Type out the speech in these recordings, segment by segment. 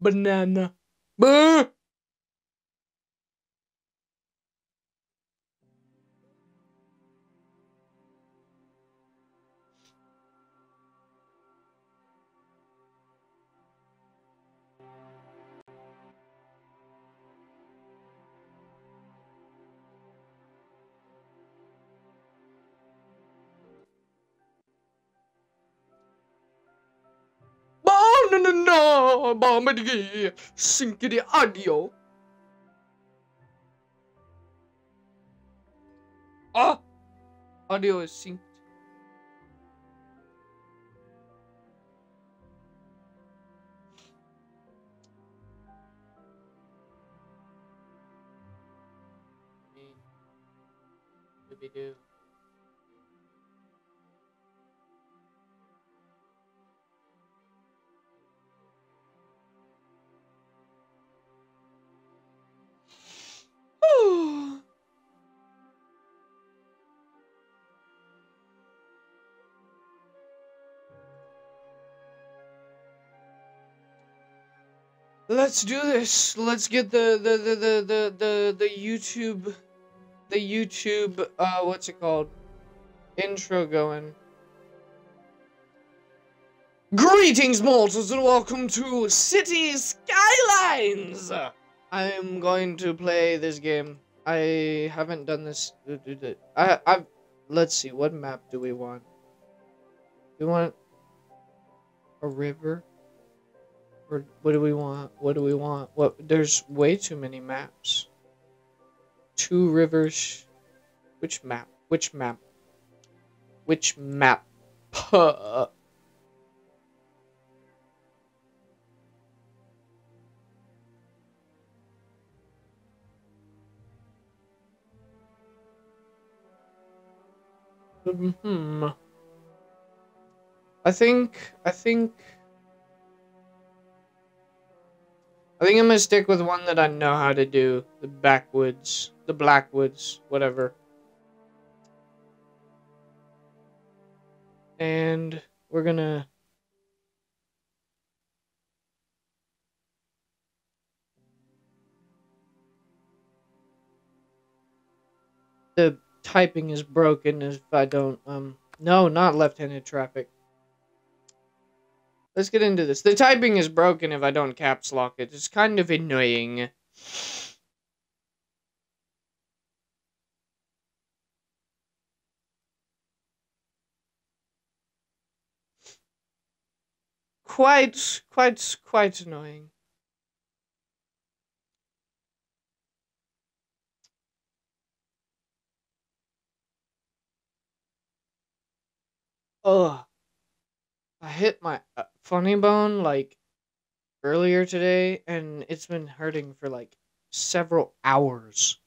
banana. Bah! No, bombardee, sinkity audio. Ah, audio is synced. Doobie-doo. Let's do this. Let's get the the the the the the, the YouTube the YouTube uh what's it called? Intro going. Greetings, mortals, and welcome to City Skylines! I am going to play this game. I haven't done this. I, I, let's see, what map do we want? We want a river? Or what do we want? What do we want? What? There's way too many maps. Two rivers. Which map? Which map? Which map? Hmm. I think. I think. I think I'm gonna stick with one that I know how to do. The backwoods. The blackwoods. Whatever. And we're gonna. The typing is broken if I don't, um, no, not left-handed traffic. Let's get into this. The typing is broken if I don't caps lock it. It's kind of annoying. Quite, quite, quite annoying. Ugh. I hit my uh, funny bone like earlier today and it's been hurting for like several hours.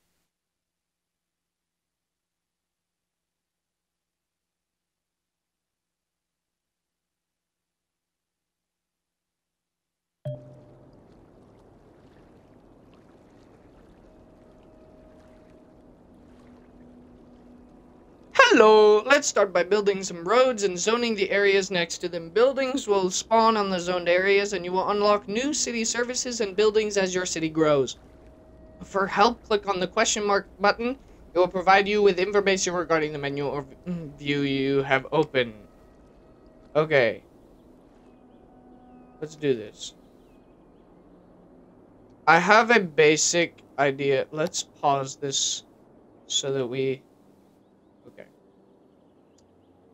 Hello! Let's start by building some roads and zoning the areas next to them. Buildings will spawn on the zoned areas and you will unlock new city services and buildings as your city grows. For help, click on the question mark button. It will provide you with information regarding the menu or view you have open. Okay. Let's do this. I have a basic idea. Let's pause this so that we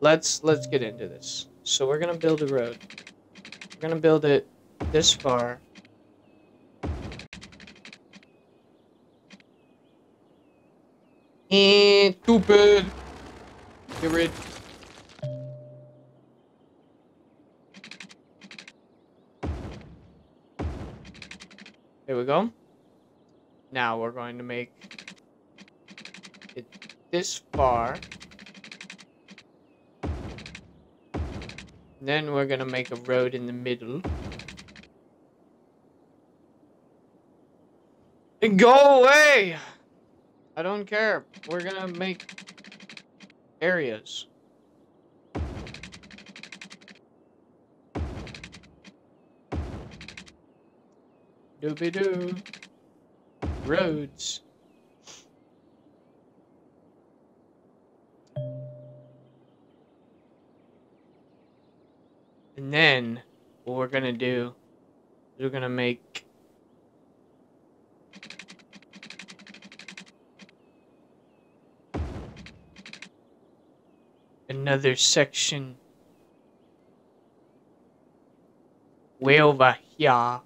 let's let's get into this. So we're gonna build a road. We're gonna build it this far. And stupid. Get rid. There we go. Now we're going to make it this far. Then we're gonna make a road in the middle. And go away! I don't care. We're gonna make areas. Doobie doo. Roads. And then what we're gonna do is we're gonna make another section way over here.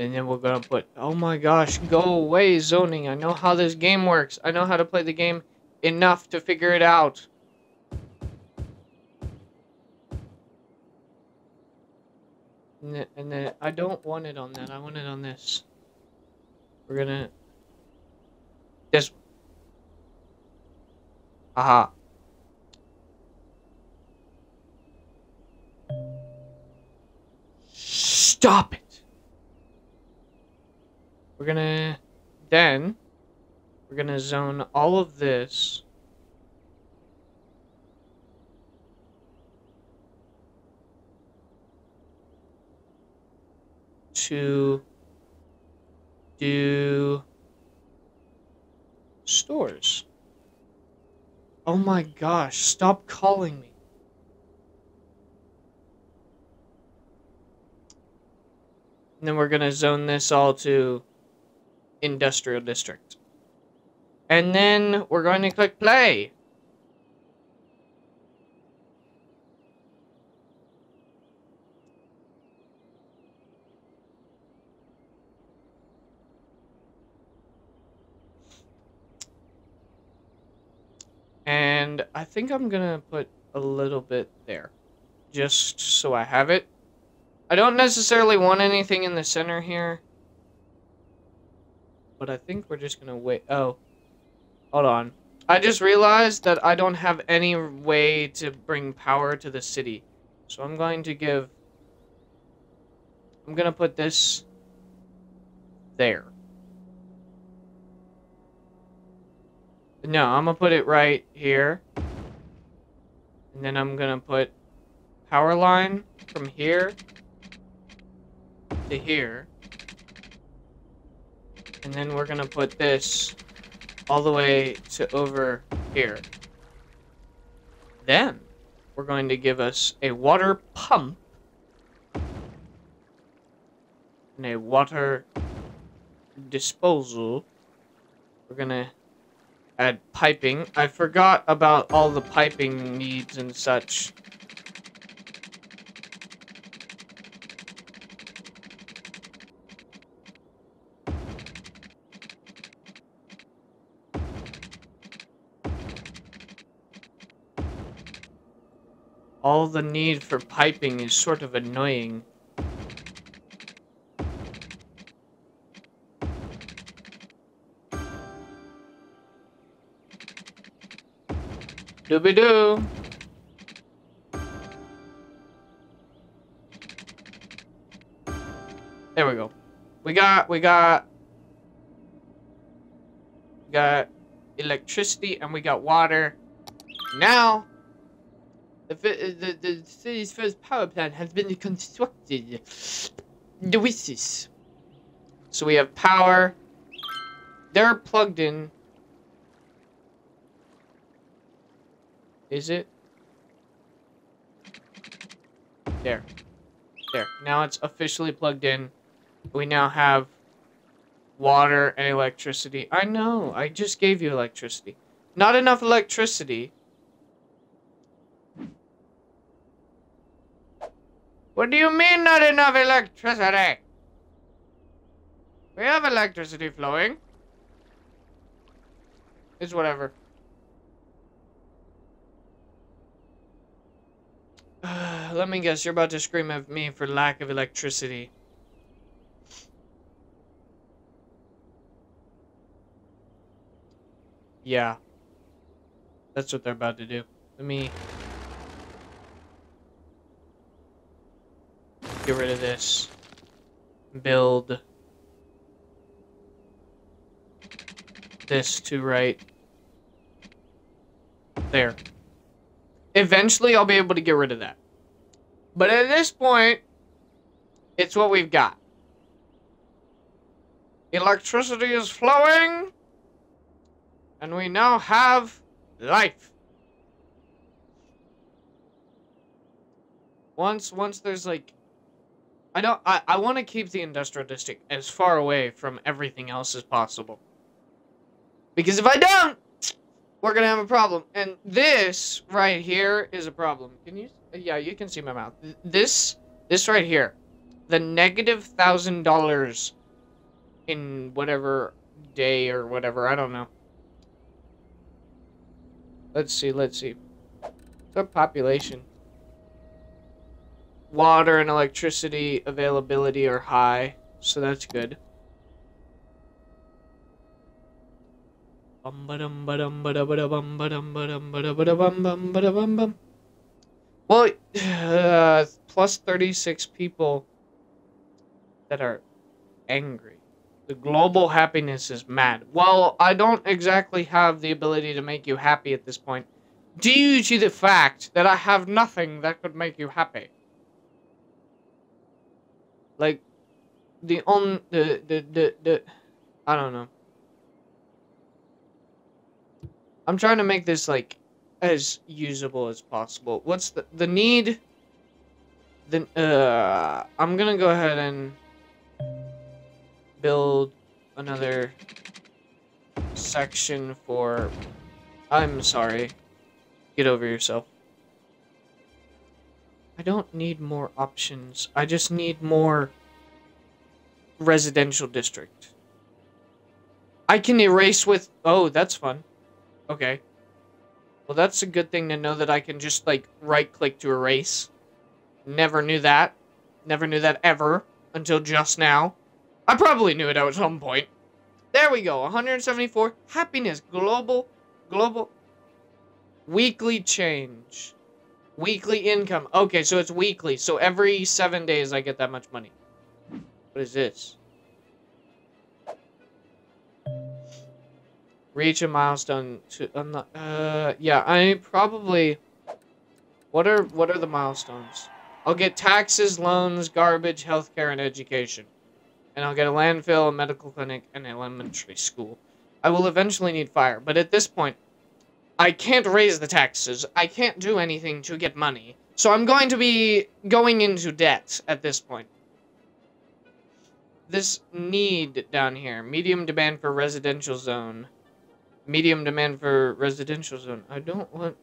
And then we're gonna put, oh my gosh, go away, zoning. I know how this game works. I know how to play the game enough to figure it out. And then, and then I don't want it on that. I want it on this. We're gonna this. Aha. Stop it. We're gonna then we're gonna zone all of this to do stores. Oh my gosh, stop calling me. And then we're going to zone this all to industrial district. And then we're going to click play. And I think I'm gonna put a little bit there. Just so I have it. I don't necessarily want anything in the center here. But I think we're just gonna wait. Oh. Hold on. I just realized that I don't have any way to bring power to the city. So I'm going to give... I'm gonna put this there. No, I'm gonna put it right here. And then I'm gonna put power line from here to here. And then we're gonna put this all the way to over here. Then we're going to give us a water pump and a water disposal. We're gonna add piping. I forgot about all the piping needs and such. All the need for piping is sort of annoying. Dooby doo. There we go. We got, we got, we got electricity and we got water. Now, Uh, the, the, the city's first power plant has been constructed. Wishes. So we have power. They're plugged in Is it? There. There. Now it's officially plugged in. We now have water and electricity. I know. I just gave you electricity. Not enough electricity. What do you mean not enough electricity? We have electricity flowing. It's whatever. let me guess, you're about to scream at me for lack of electricity. Yeah. That's what they're about to do. Let me... Get rid of this. Build... This to right. There. Eventually, I'll be able to get rid of that. But at this point, it's what we've got. Electricity is flowing. And we now have life. Once, once there's like... I don't, I, I want to keep the industrial district as far away from everything else as possible. Because if I don't, we're gonna have a problem. And this right here is a problem. Can you? Yeah, you can see my mouth. This, this right here, the negative thousand dollars in whatever day or whatever. I don't know. Let's see. Let's see. The population. Water and electricity availability are high, so that's good. Well, uh, plus 36 people that are angry. The global happiness is mad. Well, I don't exactly have the ability to make you happy at this point, due to the fact that I have nothing that could make you happy. Like, the on the the the, the I don't know. I'm trying to make this like as usable as possible. What's the the need? Then uh, I'm gonna go ahead and build another section for. I'm sorry. Get over yourself. I don't need more options. I just need more residential district. I can erase with. Oh, that's fun. Okay. Well, that's a good thing to know that I can just, like, right-click to erase. Never knew that. Never knew that ever. Until just now. I probably knew it at some point. There we go. 174. Happiness. Global. Global. Weekly change. Weekly income. Okay, so it's weekly. So every seven days I get that much money. What is this? reach a milestone to unlock. Uh, yeah, I probably. What are what are the milestones? I'll get taxes, loans, garbage, healthcare, and education, and I'll get a landfill, a medical clinic, and an elementary school. I will eventually need fire, but at this point, I can't raise the taxes. I can't do anything to get money, so I'm going to be going into debt at this point. This need down here, medium demand for residential zone. Medium demand for residential zone. I don't want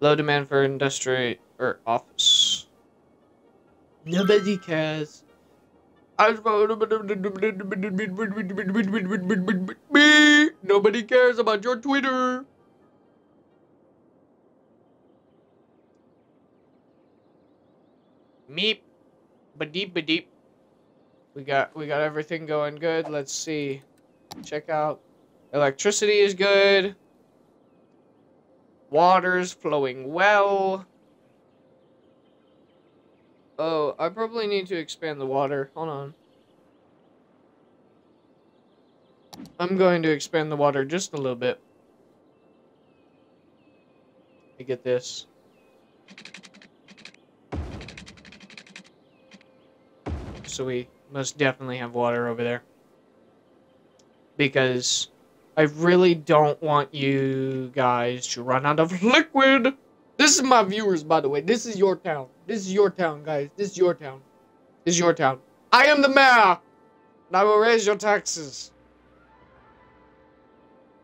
low demand for industry or office. Nobody cares. Nobody cares about your Twitter. Meep. Badeep badeep. We got we got everything going good. Let's see. Check out Electricity is good. Water's flowing well. Oh, I probably need to expand the water. Hold on. I'm going to expand the water just a little bit. To get this. So we must definitely have water over there. Because I really don't want you guys to run out of liquid. This is my viewers, by the way. This is your town. This is your town, guys. This is your town. This is your town. I am the mayor. And I will raise your taxes.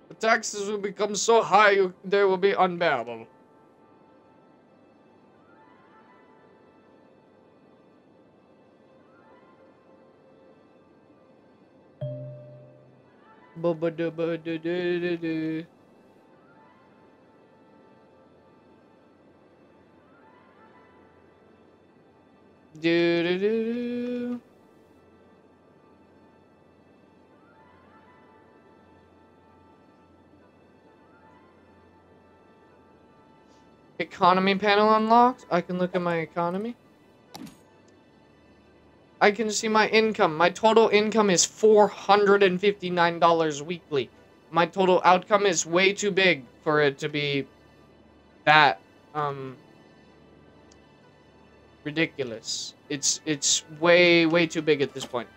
The taxes will become so high, they will be unbearable. Do do do. Economy panel unlocked. I can look at my economy. I can see my income. My total income is $459 weekly. My total outcome is way too big for it to be that um ridiculous. It's it's way way too big at this point.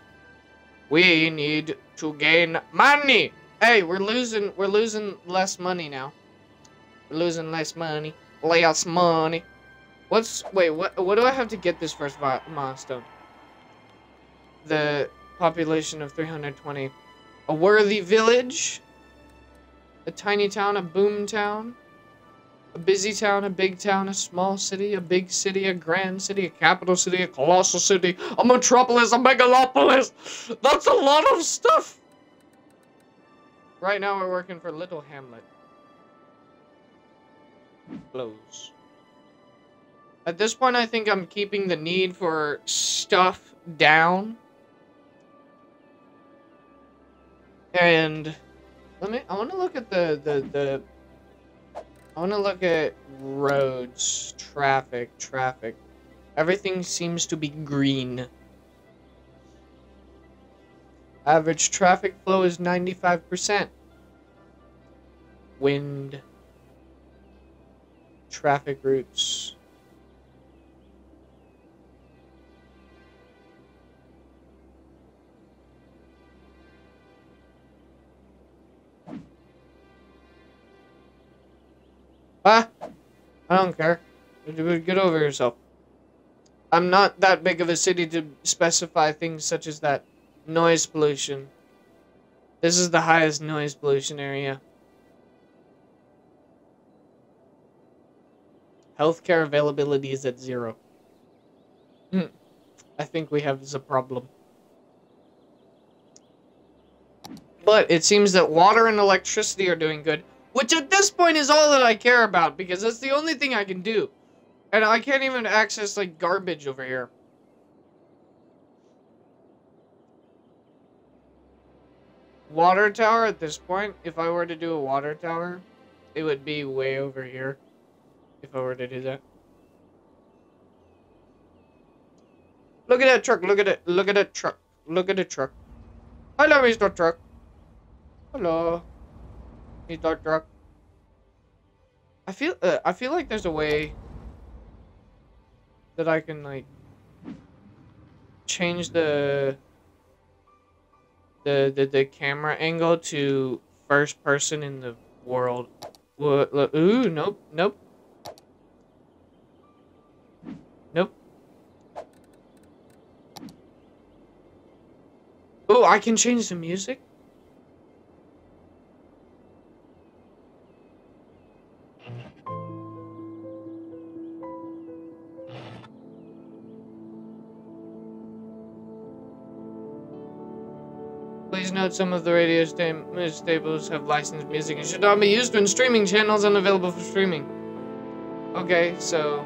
We need to gain money. Hey, we're losing we're losing less money now. We're losing less money. Less money. What's wait, what what do I have to get this first milestone? The population of 320. A worthy village? A tiny town, a boom town? A busy town, a big town, a small city, a big city, a grand city, a capital city, a colossal city, a metropolis, a megalopolis. That's a lot of stuff. Right now we're working for Little Hamlet. Close. At this point, I think I'm keeping the need for stuff down. And let me, I want to look at the, the, the I want to look at roads, traffic, traffic. Everything seems to be green. Average traffic flow is 95%. Wind. Traffic routes. Ah! I don't care. Get over yourself. I'm not that big of a city to specify things such as that. Noise pollution. This is the highest noise pollution area. Healthcare availability is at zero. Hmm. I think we have a problem. But it seems that water and electricity are doing good. Which at this point is all that I care about, because that's the only thing I can do. And I can't even access, like, garbage over here. Water tower at this point, if I were to do a water tower, it would be way over here. If I were to do that. Look at that truck, look at it, look at that truck, look at the truck. Hello, Mr. Truck. Hello. Mr. Truck. I feel, uh, I feel like there's a way that I can, like, change the the, the, the camera angle to first person in the world. What? Ooh, nope, nope. Nope. Oh, I can change the music? Please note some of the radio stables have licensed music and should not be used when streaming channels unavailable for streaming. Okay, so...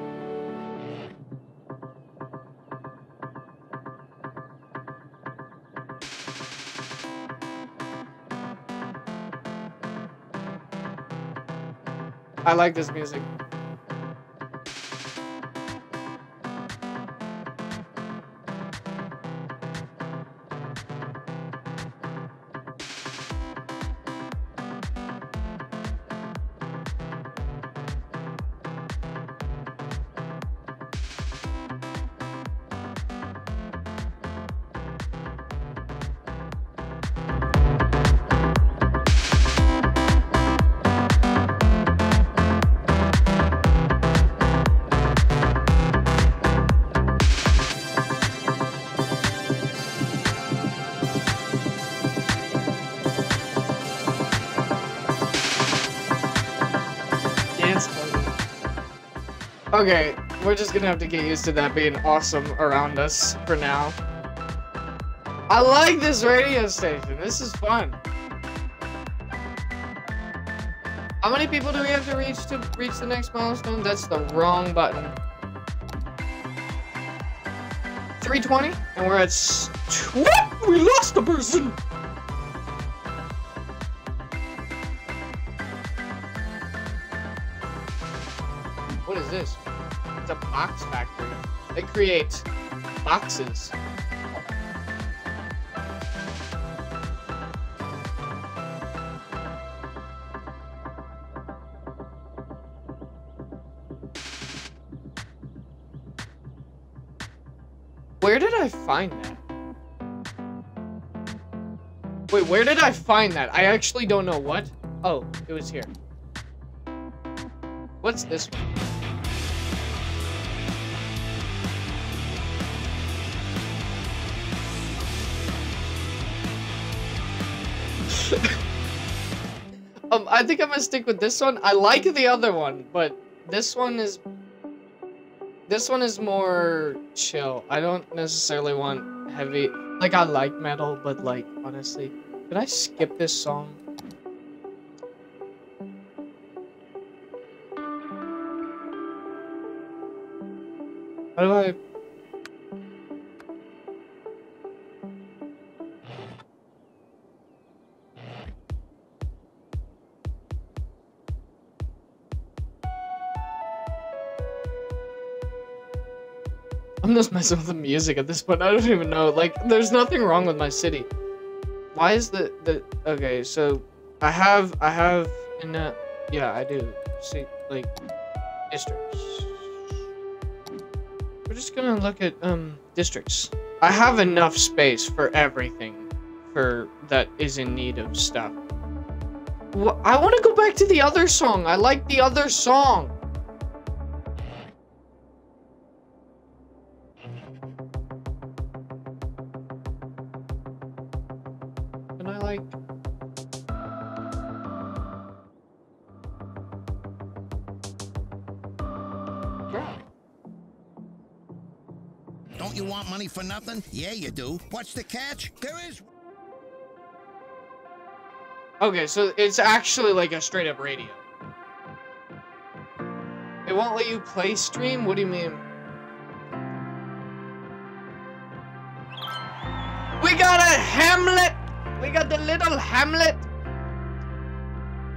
I like this music. Okay, we're just gonna have to get used to that being awesome around us for now. I like this radio station. This is fun. How many people do we have to reach to reach the next milestone? That's the wrong button. 320? And we're at... What? We lost a person! box factory. They create boxes. Where did I find that? Wait, where did I find that? I actually don't know what. Oh, it was here. What's this one? um, I think I'm gonna stick with this one. I like the other one, but this one is this one is more chill. I don't necessarily want heavy. Like I like metal, but like honestly, Can I skip this song? How do I? I'm just messing with the music at this point. I don't even know. Like, there's nothing wrong with my city. Why is the the okay? So, I have I have in the yeah I do see like districts. We're just gonna look at um districts. I have enough space for everything for that is in need of stuff. Wh- I want to go back to the other song. I like the other song. Money for nothing? Yeah, you do. What's the catch? There is. Okay, so it's actually like a straight up radio. It won't let you play stream? What do you mean? We got a Hamlet! We got the little Hamlet!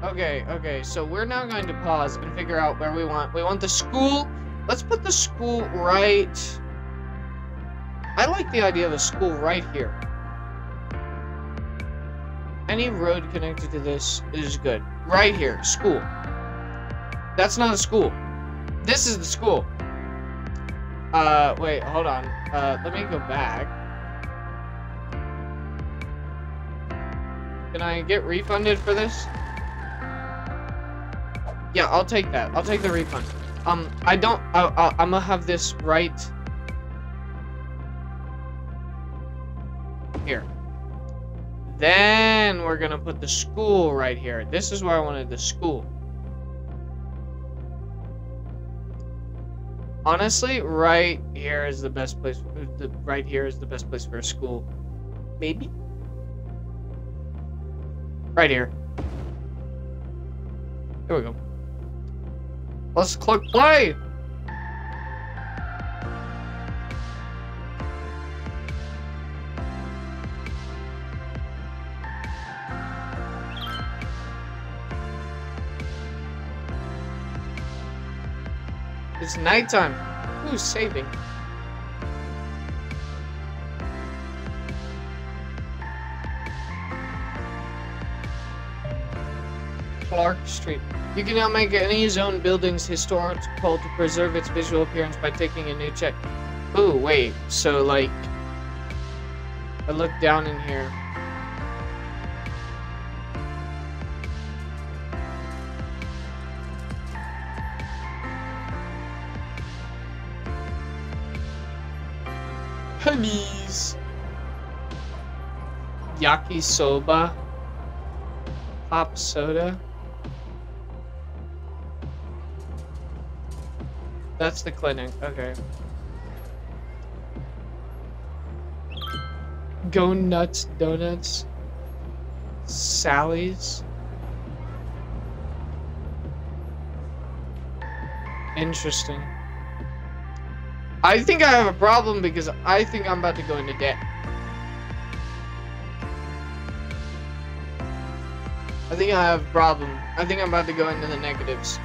Okay, okay, so we're now going to pause and figure out where we want. We want the school. Let's put the school right. I like the idea of a school right here. Any road connected to this is good. Right here, school. That's not a school. This is the school. Uh, wait, hold on. Uh, let me go back. Can I get refunded for this? Yeah, I'll take that. I'll take the refund. Um, I don't. I, I, I'm gonna have this right here. Then we're gonna put the school right here. This is where I wanted the school. Honestly, right here is the best place. The right here is the best place for a school. Maybe. Right here. There we go. Let's click play. Nighttime. Who's saving? Clark Street. You can now make any zone buildings historical to preserve its visual appearance by taking a new check. Ooh, wait. So, like, I look down in here. Yakisoba. Pop soda. That's the clinic. Okay. Go Nuts Donuts. Sally's. Interesting. I think I have a problem because I think I'm about to go into debt. I think I have a problem. I think I'm about to go into the negatives.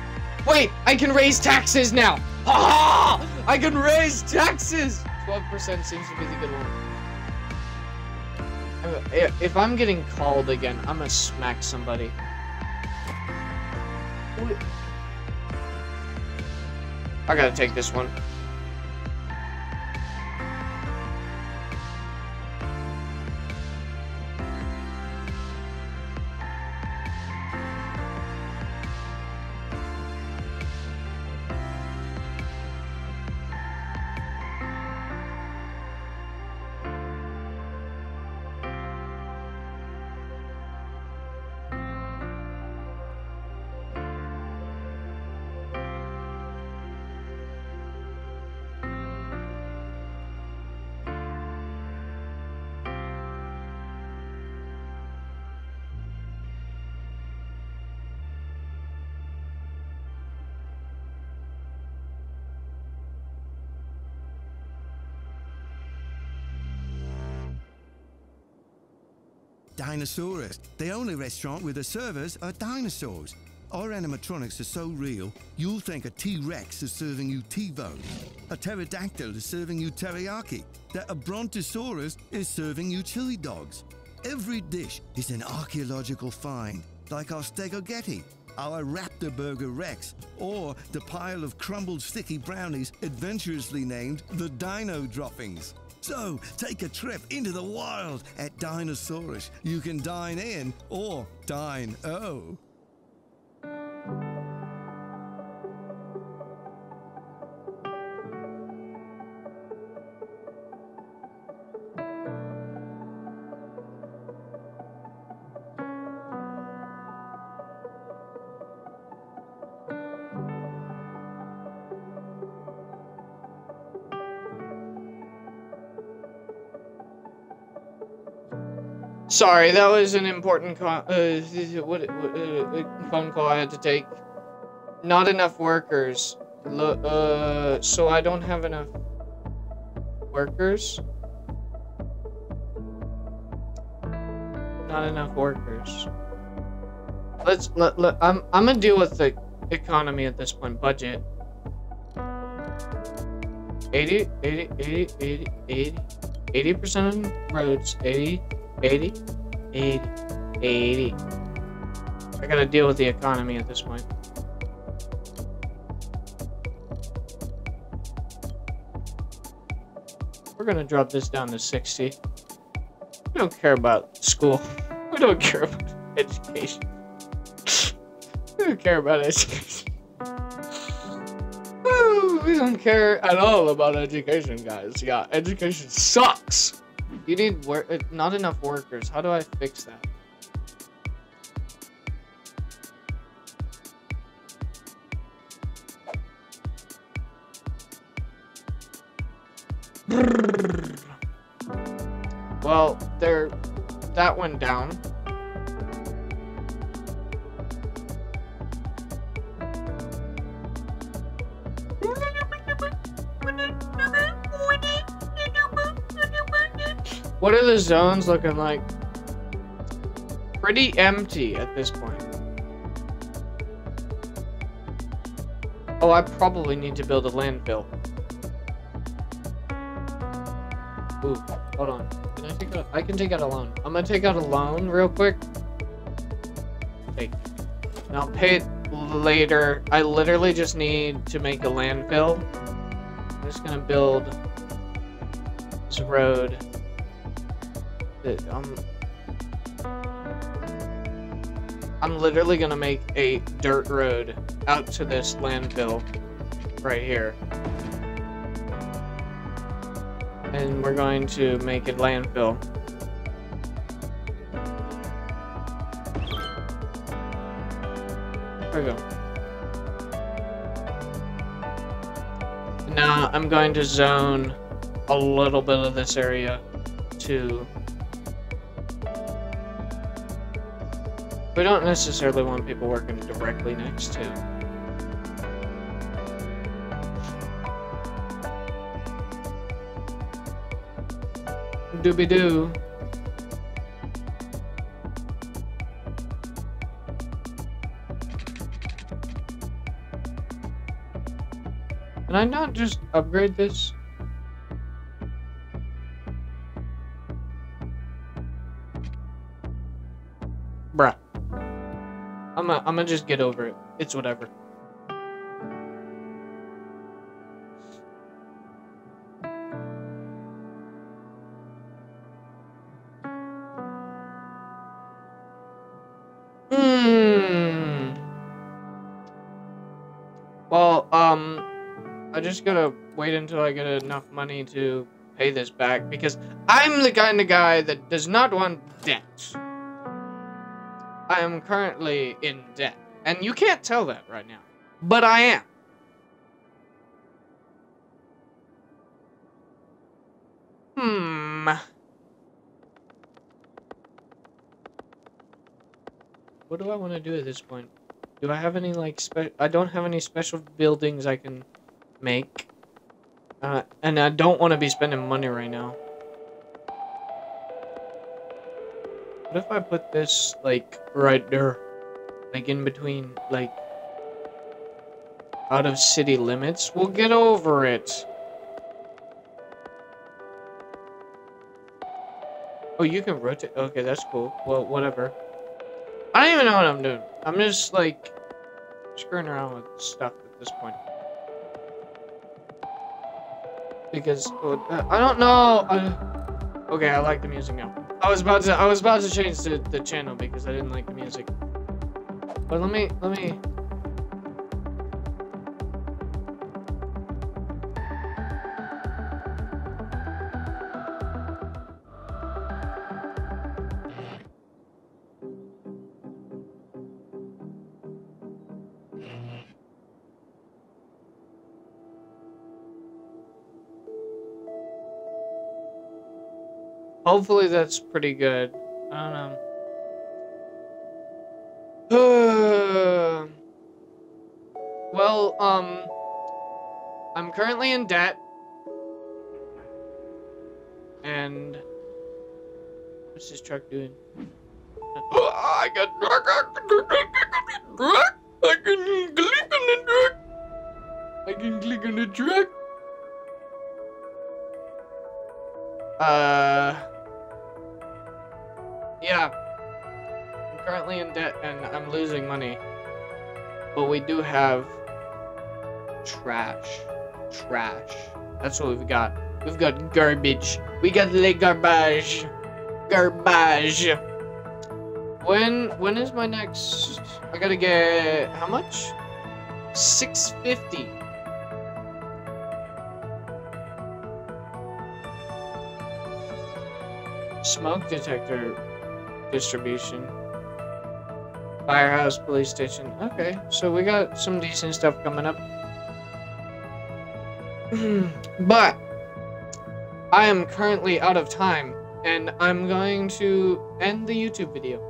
Wait, I can raise taxes now. Ha ha! I can raise taxes. 12% seems to be the good one. If I'm getting called again, I'm gonna smack somebody. I gotta take this one. Dinosaurus, the only restaurant where the servers are dinosaurs. Our animatronics are so real, you'll think a T-Rex is serving you T-bone, a pterodactyl is serving you teriyaki, that a brontosaurus is serving you chili dogs. Every dish is an archaeological find, like our stegogetti, our Raptor Burger Rex, or the pile of crumbled sticky brownies adventurously named the Dino Droppings. So, take a trip into the wild at Dinosaurus. You can dine in or dine oh. Sorry, that was an important uh, what, what, uh, phone call I had to take. Not enough workers. Lo- uh, so I don't have enough workers. Not enough workers. Let's let, let I'm I'm gonna deal with the economy at this point. Budget. 80, 80, 80, 80, 80, 80% of roads, 80, 80, 80, 80. I gotta deal with the economy at this point. We're gonna drop this down to 60. We don't care about school. We don't care about education. we don't care about education. we don't care at all about education, guys. Yeah, education sucks. You need work, uh, not enough workers. How do I fix that? Well, there, that went down. What are the zones looking like? Pretty empty at this point. Oh, I probably need to build a landfill. Ooh, hold on. Can I take out? I can take out a loan. I'm gonna take out a loan real quick. Take. And I'll pay it later. I literally just need to make a landfill. I'm just gonna build this road. I'm. I'm literally gonna make a dirt road out to this landfill right here. And we're going to make it landfill. There we go. Now I'm going to zone a little bit of this area to We don't necessarily want people working directly next to. Doobie doo. Can I not just upgrade this? I'm gonna just get over it. It's whatever. Hmm. Well, um, I just gotta wait until I get enough money to pay this back because I'm the kind of guy that does not want debt. I am currently in debt. And you can't tell that right now. But I am. Hmm. What do I want to do at this point? Do I have any, like, I don't have any special buildings I can make. Uh, and I don't want to be spending money right now. What if I put this, like, right there? Like, in between, like, out of city limits? We'll get over it. Oh, you can rotate. Okay, that's cool. Well, whatever. I don't even know what I'm doing. I'm just, like, screwing around with stuff at this point. Because, uh, I don't know. I, okay, I like the music now. I was about to, I was about to change the, the channel because I didn't like the music. But let me, let me... Hopefully that's pretty good. I don't know. well, um, I'm currently in debt. And what's this truck doing? I got drunk. I can click on the truck. I can click on the truck. Uh. Yeah. I'm currently in debt and I'm losing money. But we do have trash. Trash. That's what we've got. We've got garbage. We got the garbage. Garbage. When when is my next I gotta get how much? 650. Smoke detector distribution. Firehouse, police station. Okay, so we got some decent stuff coming up. Hmm, but I am currently out of time, and I'm going to end the YouTube video.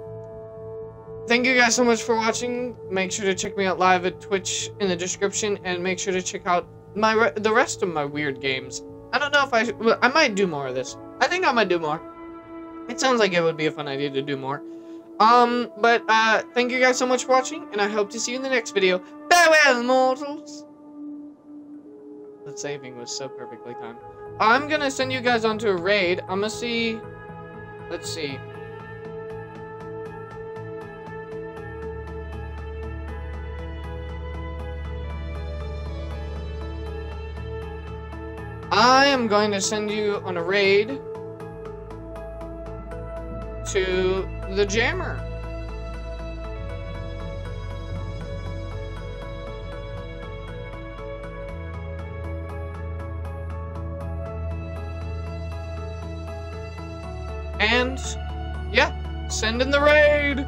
Thank you guys so much for watching. Make sure to check me out live at Twitch in the description, and make sure to check out my re the rest of my weird games. I don't know if I I might do more of this. I think I might do more. It sounds like it would be a fun idea to do more. Um, but, uh, thank you guys so much for watching, and I hope to see you in the next video. Farewell, mortals! The saving was so perfectly timed. I'm gonna send you guys onto a raid. I'm gonna see... Let's see. I am going to send you on a raid to the jammer. And, yeah, send in the raid!